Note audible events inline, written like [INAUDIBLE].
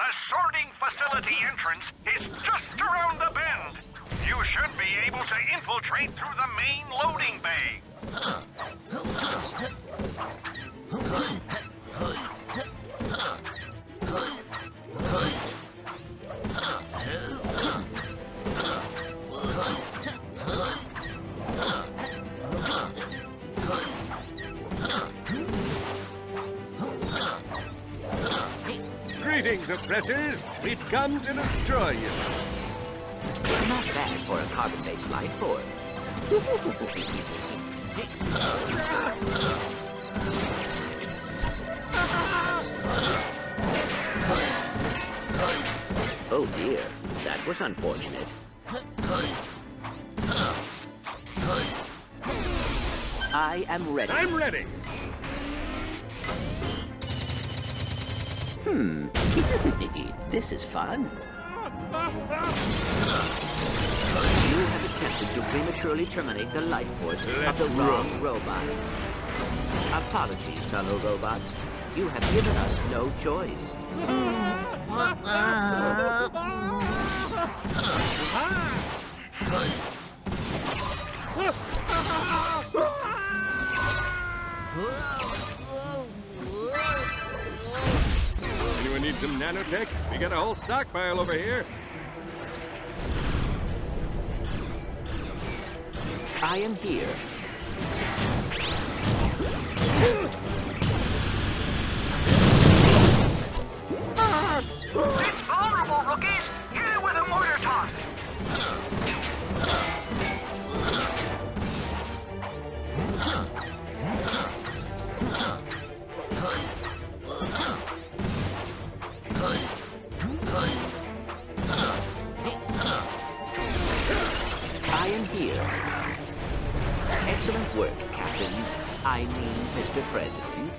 The sorting facility entrance is just around the bend. You should be able to infiltrate through the main loading bay. Greetings, oppressors. We've come to destroy you. Not bad for a carbon-based life form. oh dear, that was unfortunate. I am ready. I'm ready. Hmm. [LAUGHS] this is fun. You have attempted to prematurely terminate the life force Let's of the wrong robot. Apologies, fellow robots. You have given us no choice. [LAUGHS] [LAUGHS] some nanotech? We got a whole stockpile over here. I am here. It's [LAUGHS] here. Excellent work, Captain. I mean, Mr. President.